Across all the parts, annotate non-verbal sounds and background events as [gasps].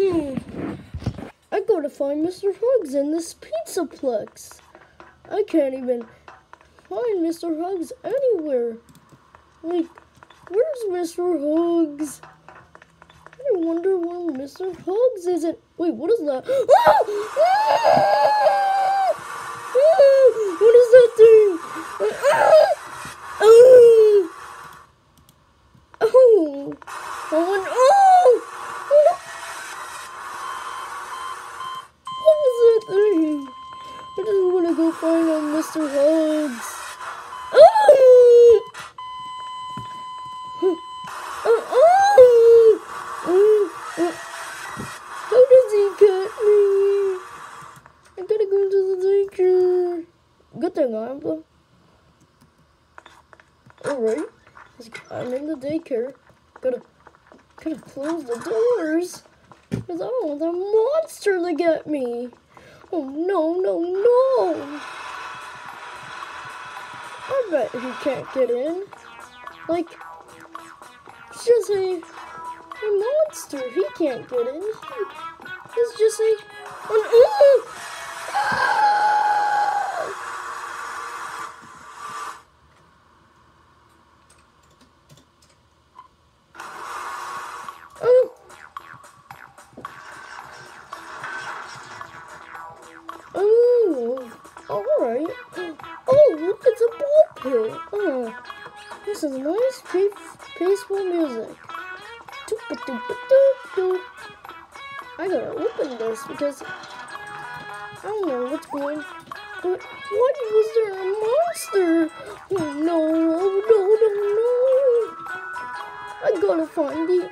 Hmm. I gotta find Mr. Hugs in this Pizzaplex. I can't even find Mr. Hugs anywhere. Like, where's Mr. Hugs? I wonder where Mr. Hugs isn't. Wait, what is that? [gasps] Ah! Ah! Ah! What is that thing? Ah! Oh! Oh! Oh! Oh! What was that thing? I just want to go find out Mr. Hugs. Oh! Oh! Oh! Oh! Oh! How does he get me? I gotta go to the daycare. Good thing I'm the. Alright. I'm the daycare. Gotta, close the doors. Because I don't want the monster to get me. Oh no, no, no. I bet he can't get in. Like, it's just a, a monster. He can't get in. He, he's just a, an, ooh! Ah! This is nice, pe- peaceful music. I gotta open this because I don't know what's going. But what was there a monster? Oh no! Oh no! No! No! I gotta find it.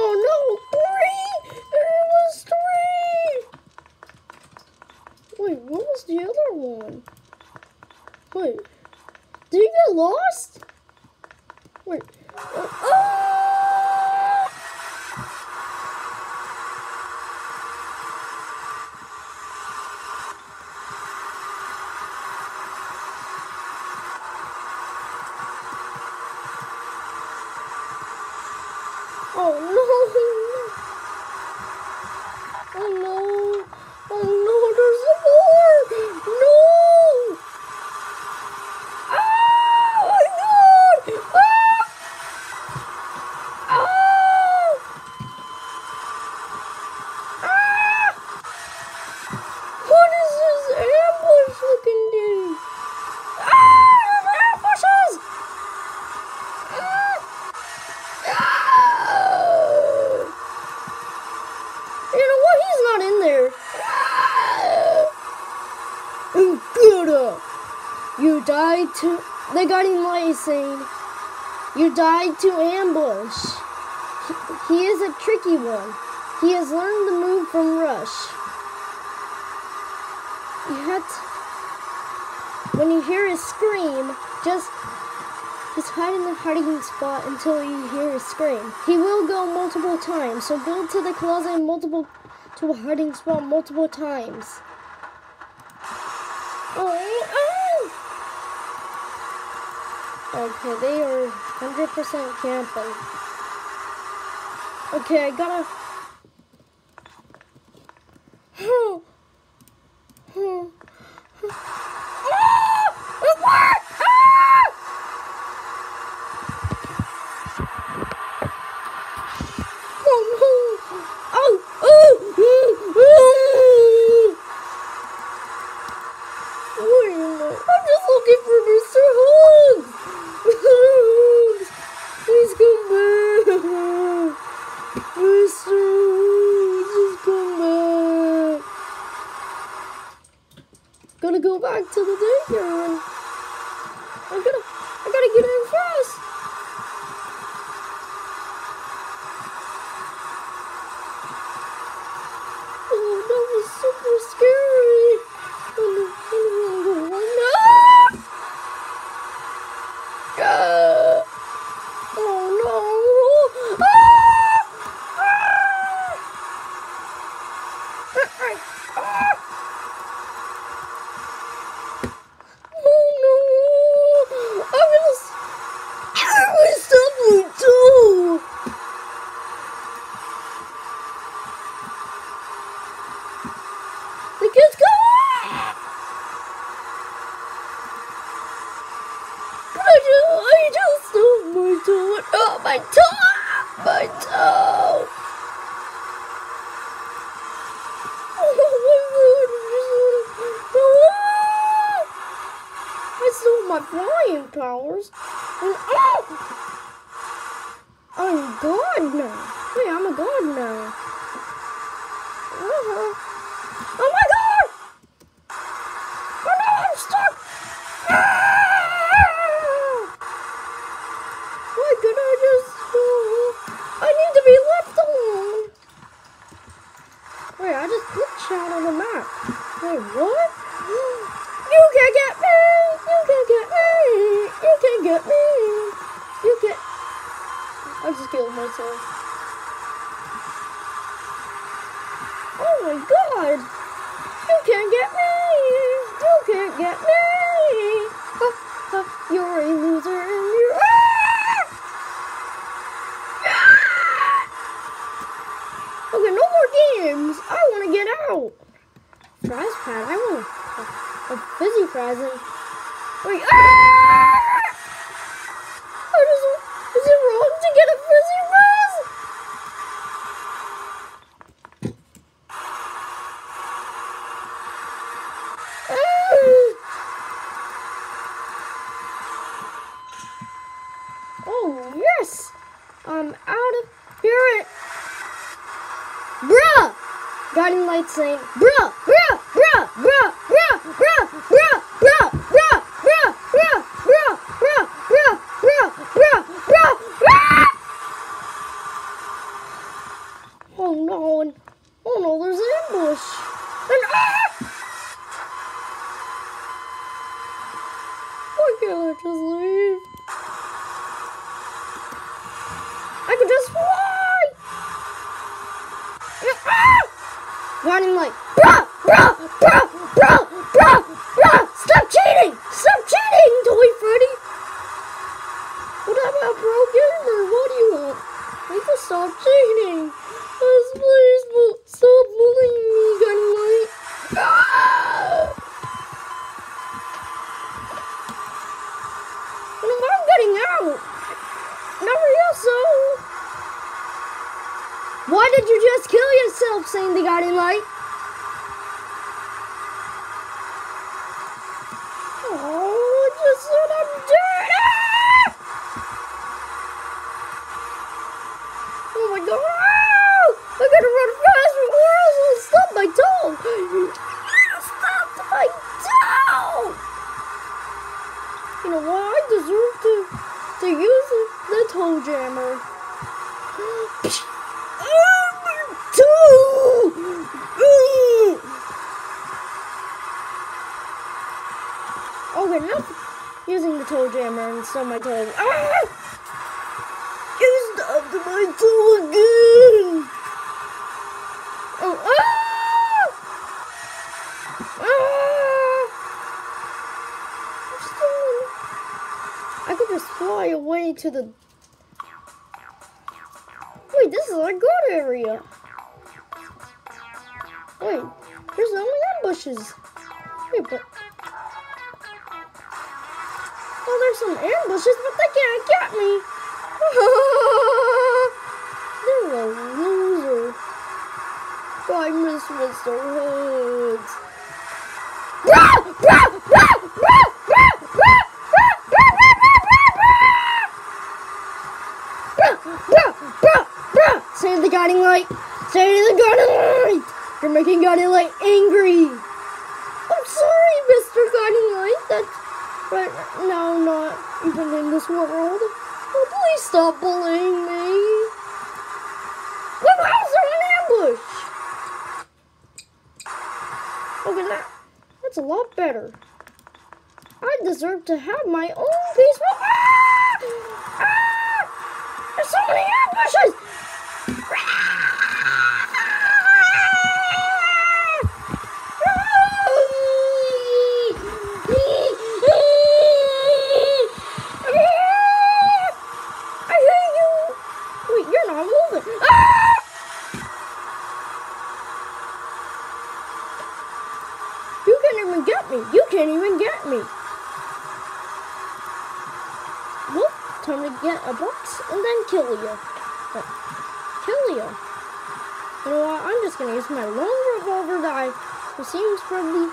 Oh no, three! There was three! Wait, what was the other one? Wait, did he get lost? Wait, uh, oh! Oh no! Oh no! Oh no! There's some more! No! Oh my god! Ah! Ah! Ah! What is this ambush looking thing? Ah! There's ambushes! Ah! You know what? He's not in there. Good. You died to. They got him lysine. You died to ambush. He, he is a tricky one. He has learned the move from Rush. You have to. When you hear his scream, just just hide in the hiding spot until you hear his scream. He will go multiple times, so go to the closet multiple to a hiding spot multiple times. Oh, oh! Okay, they are 100% camping. Okay, I gotta. Oh. Oh. Ah! It worked! Ah! Oh no! Oh! Oh! Wait a minute. I'm just looking for Mr. Hugs! Mr. Hugs! Please come back! Mr. Hugs, just come back! Gotta go back to the daycare. And I gotta, I gotta get in fast! Oh, that was super scary. Oh, no, oh, no. Ah! Oh no! Ah! Ah! Ah! Oh no! I'm gonna, s- But I just, I just stubbed my toe. Oh, my toe! My toe! I stole my flying powers. And oh! I'm God now. Hey, I'm a God now. Uh-huh. Oh games. I want to get out. Fries pad. I want a, a fizzy fries and wait. Ah! it's saying, bro. on and like, bro! Stub my toe. Ah! You stubbed my toe again! Oh, ah! Ah! I could just fly away to the. Wait, this is our guard area. Wait, there's only ambushes. Wait, but. Oh, there's some ambushes, but they can't get me. [laughs] They're a loser. I miss Mr. Hoods. Say the guiding light. Say the guiding light. You're making guiding light angry. I'm sorry, Mr. Guiding Light. That's right. No, not even in this world. Oh, please stop bullying me. Wait, why is there an ambush? Okay, that, that's a lot better. I deserve to have my own peaceful. Ah! Ah! There's so many ambushes. You. But kill you. You know what? I'm just gonna use my long revolver die. It seems probably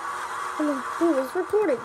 who was recording.